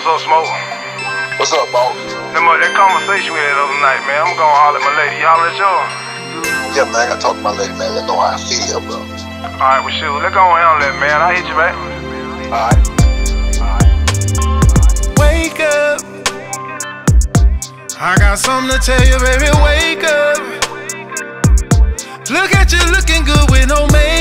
what's up, Smoke? What's up, boss? Them, uh, that conversation we had the other night, man, I'm gonna holler at my lady. You holler at y'all. Yeah, man, I gotta talk to my lady, man. Let know how I feel, bro. Alright, well, shoot. Let go and handle that, man. I'll hit you back. Alright. Wake up. I got something to tell you, baby. Wake up. Look at you looking good with no makeup.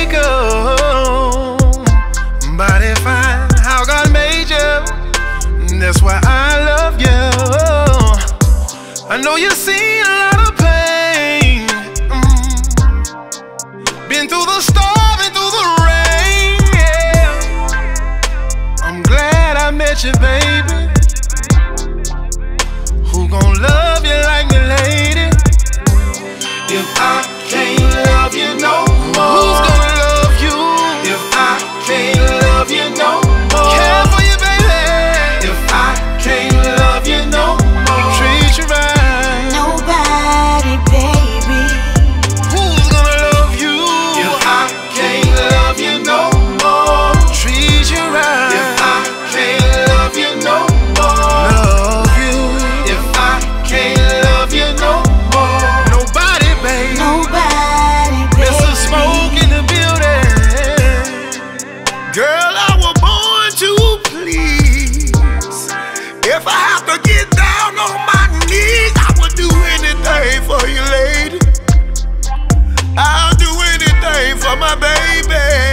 through the storm and through the rain, yeah. I'm glad I met you, baby. You're my baby.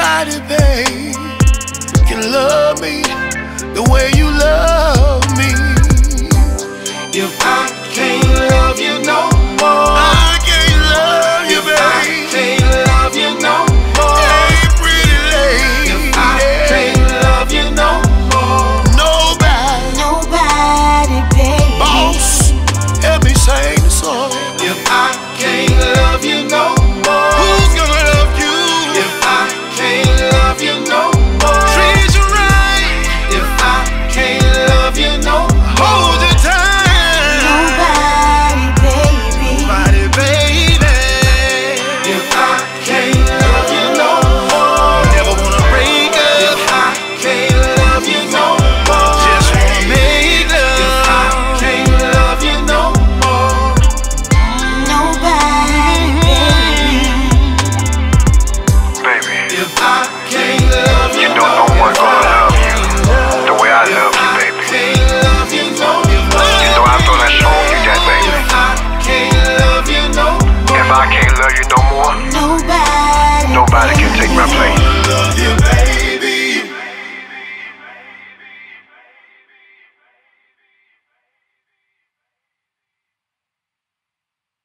nobody, babe, can love me the way you love me. If I'm